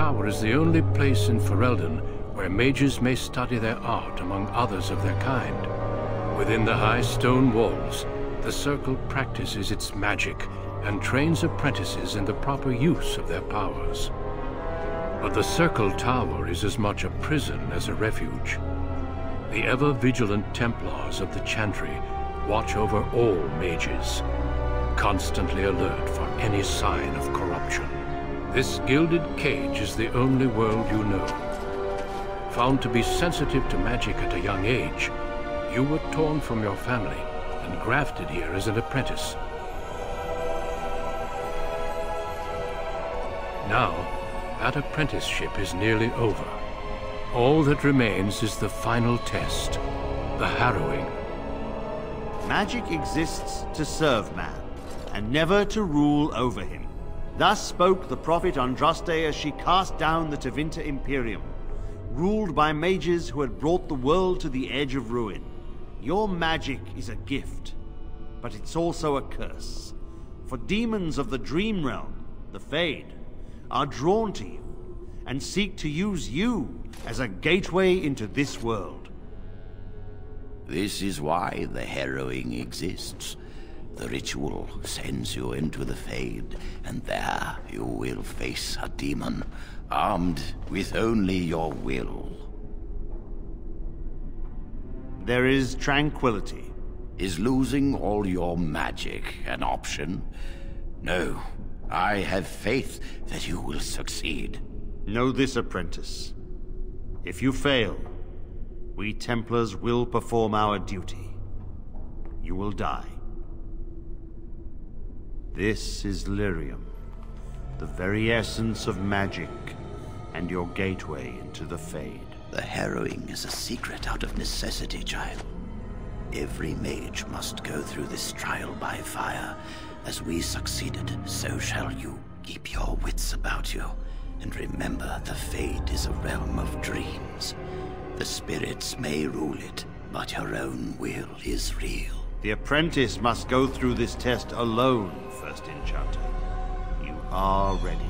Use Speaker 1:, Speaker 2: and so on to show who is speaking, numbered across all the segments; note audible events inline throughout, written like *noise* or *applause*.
Speaker 1: Tower is the only place in Ferelden where mages may study their art among others of their kind. Within the high stone walls, the Circle practices its magic and trains apprentices in the proper use of their powers. But the Circle Tower is as much a prison as a refuge. The ever-vigilant Templars of the Chantry watch over all mages, constantly alert for any sign of corruption. This gilded cage is the only world you know. Found to be sensitive to magic at a young age, you were torn from your family and grafted here as an apprentice. Now, that apprenticeship is nearly over. All that remains is the final test, the harrowing.
Speaker 2: Magic exists to serve man, and never to rule over him. Thus spoke the prophet Andraste as she cast down the Tevinter Imperium, ruled by mages who had brought the world to the edge of ruin. Your magic is a gift, but it's also a curse. For demons of the Dream Realm, the Fade, are drawn to you and seek to use you as a gateway into this world.
Speaker 3: This is why the harrowing exists. The ritual sends you into the Fade, and there you will face a demon, armed with only your will.
Speaker 2: There is tranquility.
Speaker 3: Is losing all your magic an option? No. I have faith that you will succeed.
Speaker 2: Know this, apprentice. If you fail, we Templars will perform our duty. You will die. This is Lyrium, the very essence of magic, and your gateway into the Fade.
Speaker 3: The harrowing is a secret out of necessity, child. Every mage must go through this trial by fire. As we succeeded, so shall you. Keep your wits about you. And remember, the Fade is a realm of dreams. The spirits may rule it, but your own will is real.
Speaker 2: The apprentice must go through this test alone, First Enchanter. You are ready.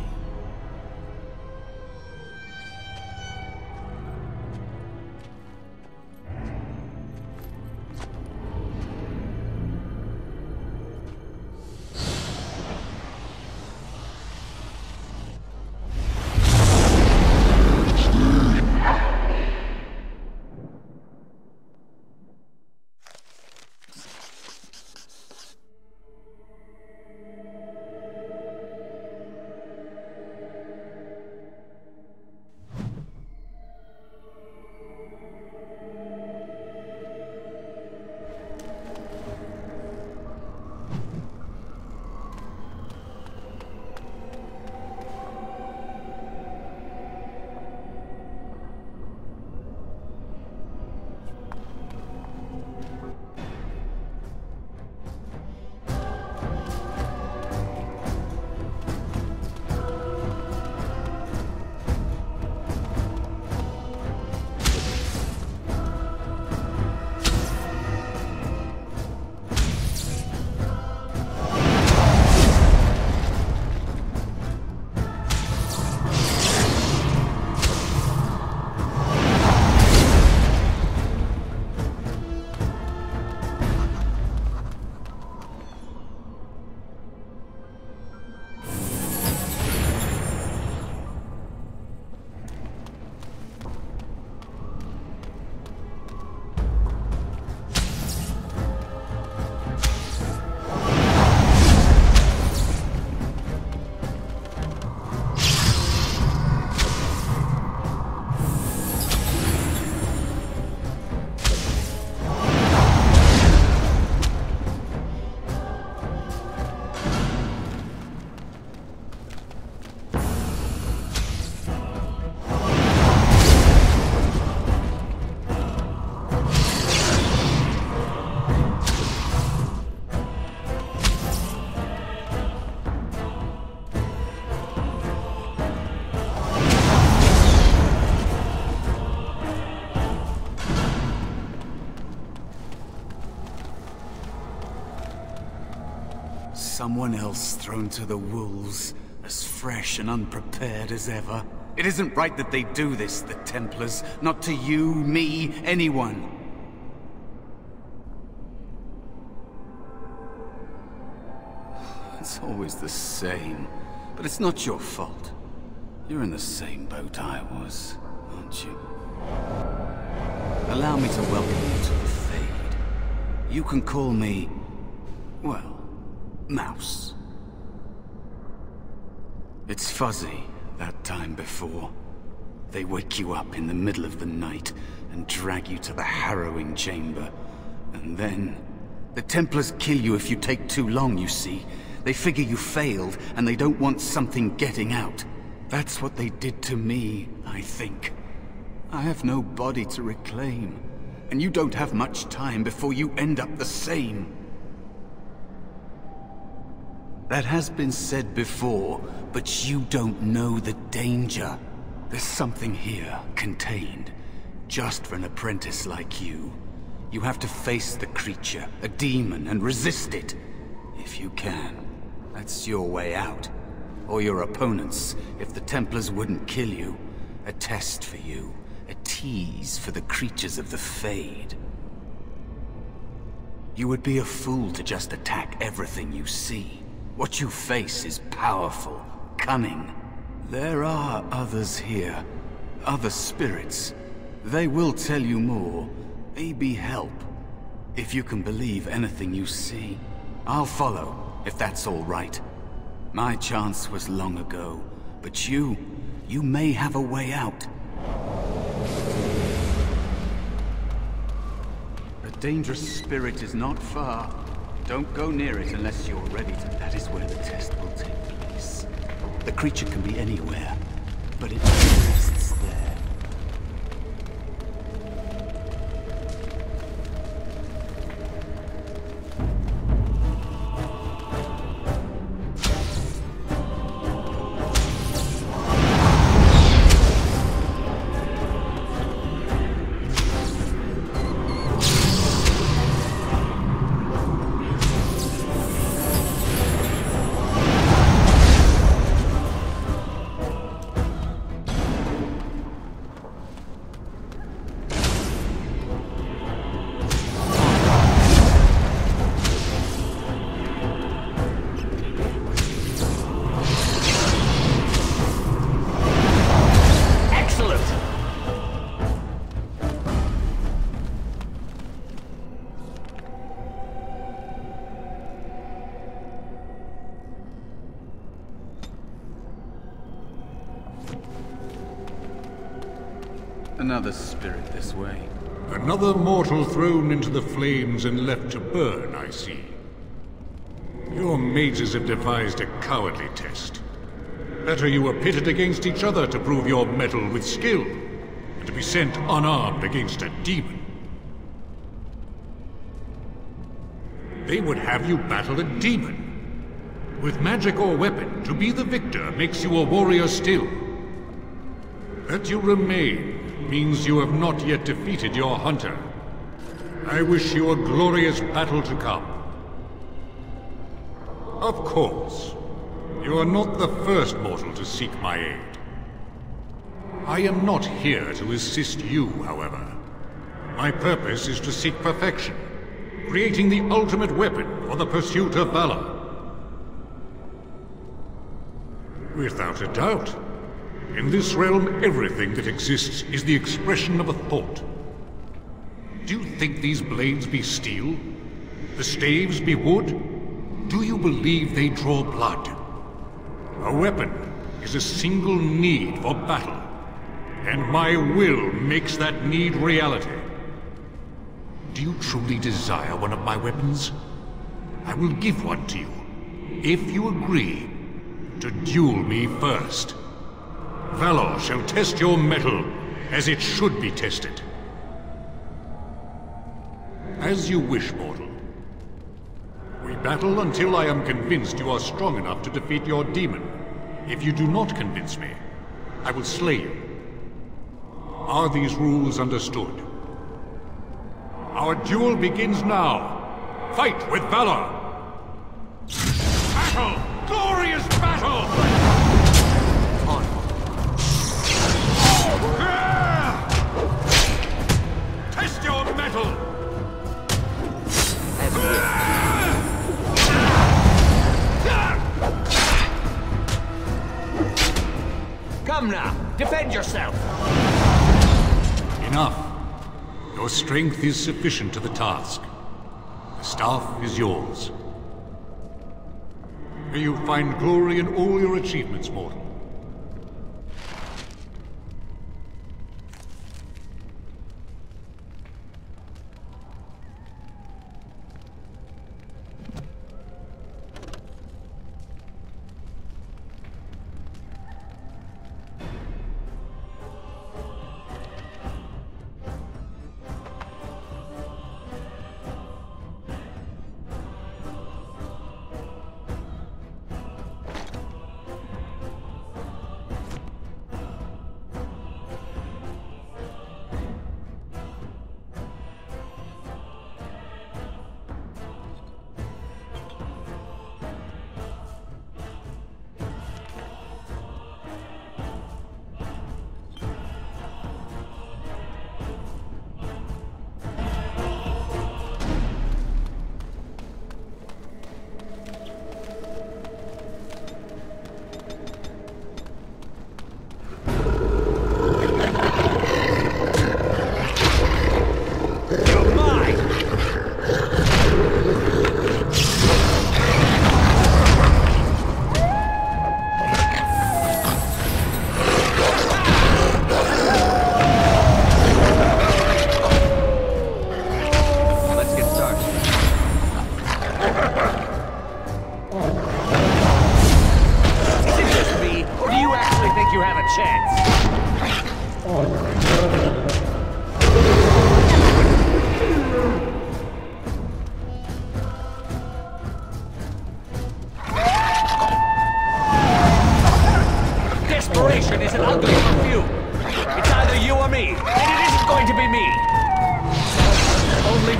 Speaker 4: Someone else thrown to the wolves, as fresh and unprepared as ever. It isn't right that they do this, the Templars. Not to you, me, anyone. It's always the same. But it's not your fault. You're in the same boat I was, aren't you? Allow me to welcome you to the Fade. You can call me... well, Mouse. It's fuzzy, that time before. They wake you up in the middle of the night and drag you to the harrowing chamber. And then... The Templars kill you if you take too long, you see. They figure you failed, and they don't want something getting out. That's what they did to me, I think. I have no body to reclaim. And you don't have much time before you end up the same. That has been said before, but you don't know the danger. There's something here, contained, just for an apprentice like you. You have to face the creature, a demon, and resist it. If you can. That's your way out. Or your opponents, if the Templars wouldn't kill you. A test for you. A tease for the creatures of the Fade. You would be a fool to just attack everything you see. What you face is powerful, cunning. There are others here. Other spirits. They will tell you more, maybe help. If you can believe anything you see, I'll follow, if that's all right. My chance was long ago, but you, you may have a way out. A dangerous spirit is not far. Don't go near it unless you're ready to. That is where the test will take place. The creature can be anywhere, but it Another spirit this way.
Speaker 5: Another mortal thrown into the flames and left to burn, I see. Your mages have devised a cowardly test. Better you were pitted against each other to prove your mettle with skill, and to be sent unarmed against a demon. They would have you battle a demon. With magic or weapon, to be the victor makes you a warrior still. That you remain means you have not yet defeated your hunter. I wish you a glorious battle to come. Of course, you are not the first mortal to seek my aid. I am not here to assist you, however. My purpose is to seek perfection, creating the ultimate weapon for the pursuit of valor. Without a doubt. In this realm, everything that exists is the expression of a thought. Do you think these blades be steel? The staves be wood? Do you believe they draw blood? A weapon is a single need for battle. And my will makes that need reality. Do you truly desire one of my weapons? I will give one to you, if you agree to duel me first. Valor shall test your mettle as it should be tested. As you wish, mortal. We battle until I am convinced you are strong enough to defeat your demon. If you do not convince me, I will slay you. Are these rules understood? Our duel begins now. Fight with valor! Battle! Glorious battle!
Speaker 6: Come now, defend yourself!
Speaker 5: Enough. Your strength is sufficient to the task. The staff is yours. May you find glory in all your achievements, mortal.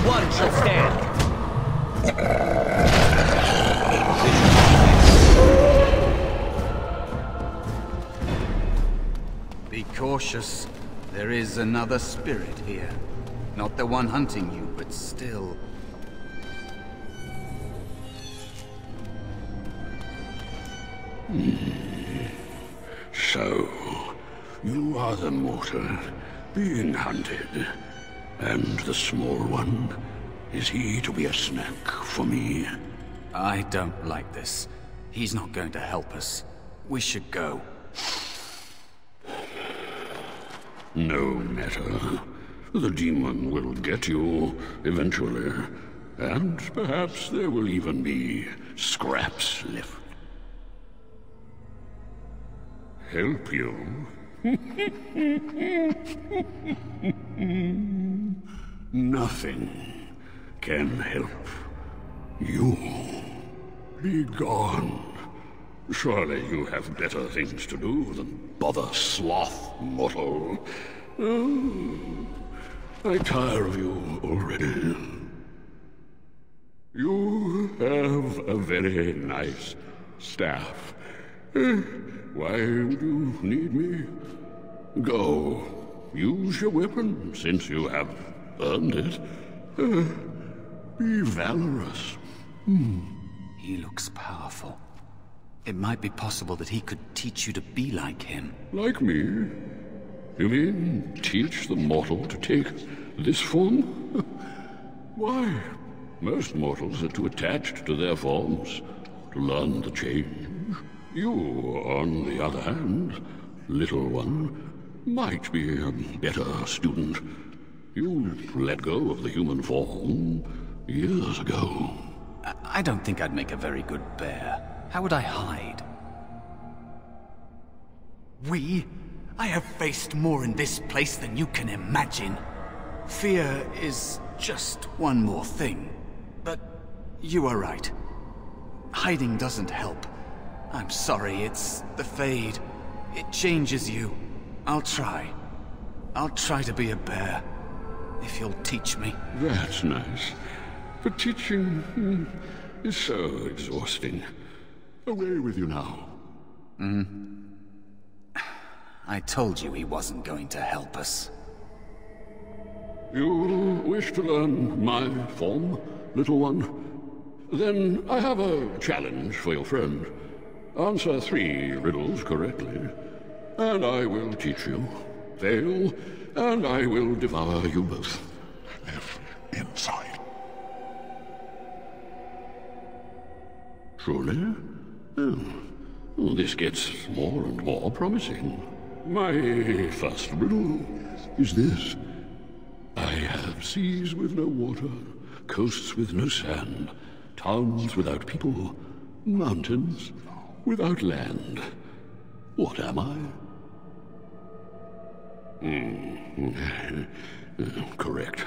Speaker 6: One shall stand.
Speaker 4: Be cautious. There is another spirit here. Not the one hunting you, but still. Hmm.
Speaker 7: So, you are the mortal being hunted. And the small one, is he to be a snack for me?
Speaker 4: I don't like this. He's not going to help us. We should go.
Speaker 7: No matter. The demon will get you eventually. And perhaps there will even be scraps left. Help you? *laughs* Nothing can help you. Be gone. Surely you have better things to do than bother sloth mortal. Oh, I tire of you already. You have a very nice staff. Eh, Why would you need me? Go. Use your weapon, since you have earned it. *sighs* Be valorous. Hmm.
Speaker 4: He looks powerful. It might be possible that he could teach you to be like him.
Speaker 7: Like me? You mean teach the mortal to take this form? *laughs* Why, most mortals are too attached to their forms to learn the change. You, on the other hand, little one, might be a better student. You let go of the human form years ago.
Speaker 4: I, don't think I'd make a very good bear. How would I hide? We? I have faced more in this place than you can imagine. Fear is just one more thing. But you are right. Hiding doesn't help. I'm sorry, it's the Fade. It changes you. I'll try. I'll try to be a bear. If you'll teach me.
Speaker 7: That's nice. But teaching hmm, is so exhausting. Away with you now.
Speaker 4: I told you he wasn't going to help us.
Speaker 7: You wish to learn my form, little one? Then I have a challenge for your friend. Answer three riddles correctly, and I will teach you. Fail, and I will devour you both.
Speaker 5: Live inside.
Speaker 7: Truly? Oh. This gets more and more promising. My first riddle is this. I have seas with no water, coasts with no sand, towns without people, mountains without land. What am I? Hmm. *laughs* Correct.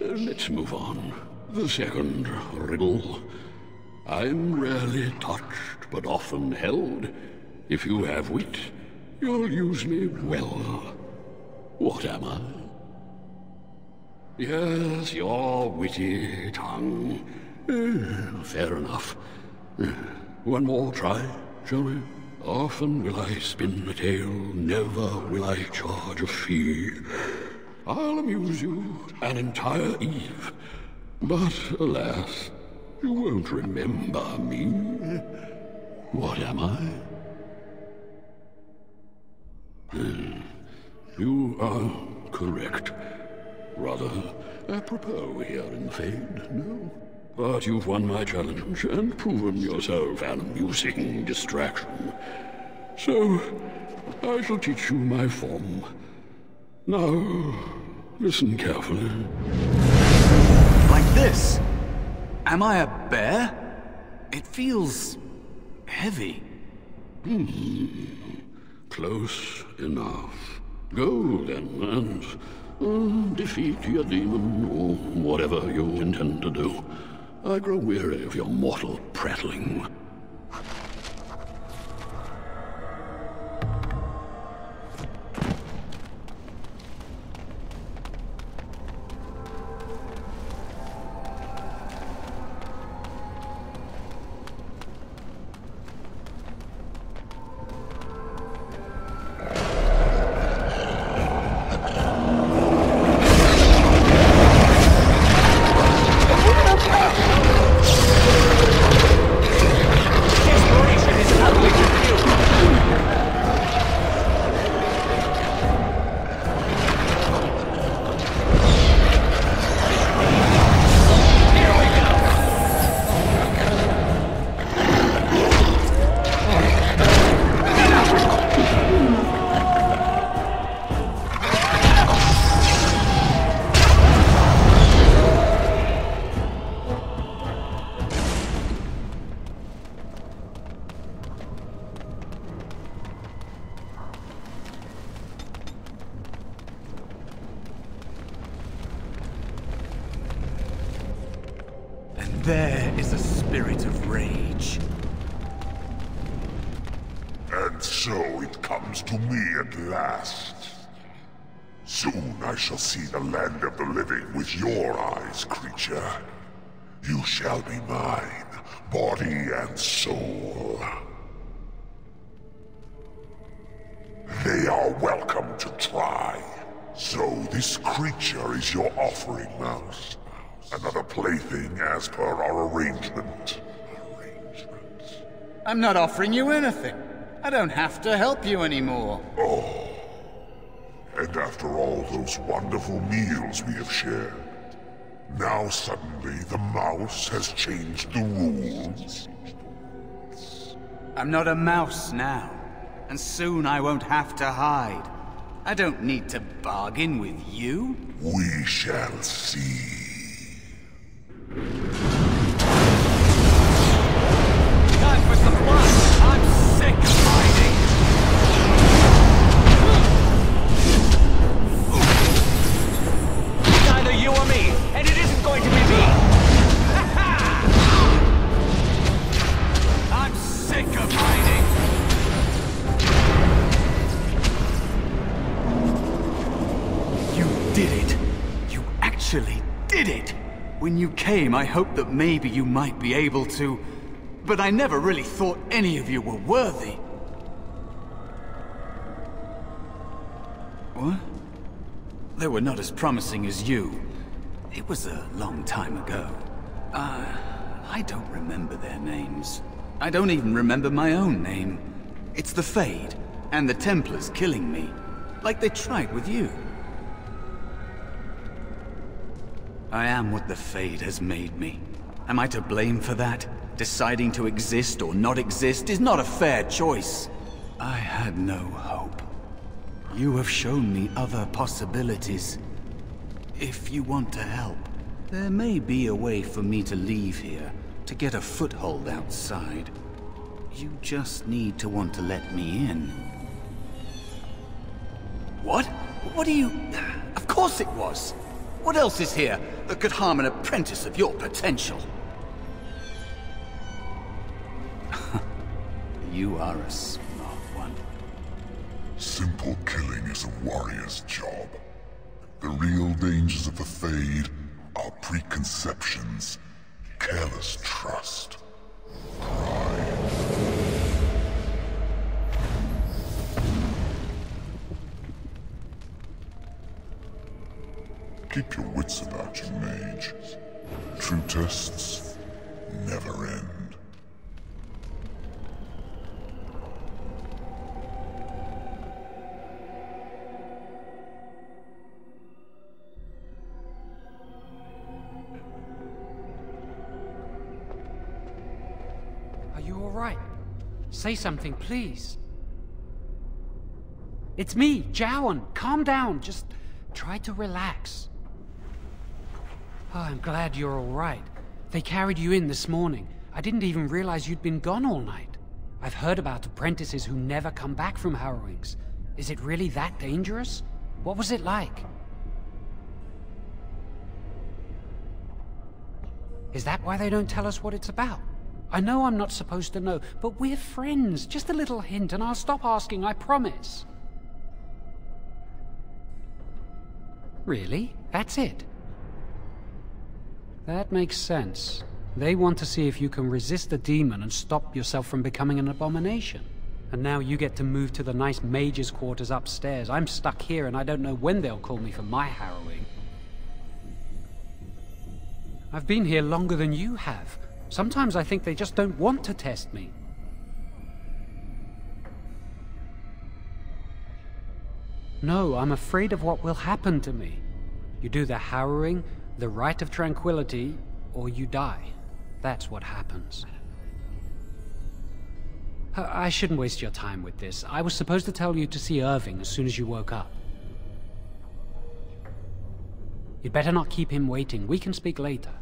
Speaker 7: Let's move on. The second riddle. I'm rarely touched, but often held. If you have wit, you'll use me well. What am I? Yes, your witty tongue. Eh, fair enough. One more try, shall we? Often will I spin a tale, never will I charge a fee. I'll amuse you an entire eve, but alas, you won't remember me. What am I? Hmm, You are correct. Rather apropos here in Fade, no? But you've won my challenge and proven yourself an amusing distraction. So, I shall teach you my form. Now, listen carefully.
Speaker 4: Like this? Am I a bear? It feels... heavy. Hmm.
Speaker 7: Close enough. Go then and uh, defeat your demon or whatever you intend to do. I grow weary of your mortal prattling.
Speaker 6: To
Speaker 8: me at last. Soon I shall see the land of the living with your eyes, creature. You shall be mine, body and soul. They are welcome to try. So this creature is your offering, Mouse. Another plaything as per our. Arrangement.
Speaker 4: I'm not offering you anything. I don't have to help you anymore. Oh.
Speaker 8: And after all those wonderful meals we have shared, now suddenly the mouse has changed the rules.
Speaker 4: I'm not a mouse now. And soon I won't have to hide. I don't need to bargain with you.
Speaker 8: We shall see.
Speaker 6: You or me, and it isn't going to be me. *laughs* I'm sick of hiding.
Speaker 4: You did it. You actually did it. When you came, I hoped that maybe you might be able to. But I never really thought any of you were worthy. What? They were not as promising as you. It was a long time ago. Uh, I don't remember their names. I don't even remember my own name. It's the Fade. And the Templars killing me, like they tried with you. I am what the Fade has made me. Am I to blame for that? Deciding to exist or not exist is not a fair choice. I had no hope. You have shown me other possibilities. If you want to help, there may be a way for me to leave here, to get a foothold outside. You just need to want to let me in. What? What do you... Of course it was! What else is here that could harm an apprentice of your potential? *laughs* you are a smart one.
Speaker 8: Simple killing is a warrior's job. The real dangers of the Fade are preconceptions, careless trust, pride. Keep your wits about you, mage. True tests never end.
Speaker 9: Say something, please. It's me, Jowan. Calm down. Just try to relax. Oh, I'm glad you're all right. They carried you in this morning. I didn't even realize you'd been gone all night. I've heard about apprentices who never come back from harrowings. Is it really that dangerous? What was it like? Is that why they don't tell us what it's about? I know I'm not supposed to know, but we're friends. Just a little hint, and I'll stop asking, I promise. Really? That's it? That makes sense. They want to see if you can resist the demon and stop yourself from becoming an abomination. And now you get to move to the nice mage's quarters upstairs. I'm stuck here and I don't know when they'll call me for my harrowing. I've been here longer than you have. Sometimes I think they just don't want to test me. No, I'm afraid of what will happen to me. You do the harrowing, the rite of tranquility, or you die. That's what happens. I I shouldn't waste your time with this. I was supposed to tell you to see Irving as soon as you woke up. You'd better not keep him waiting. We can speak later.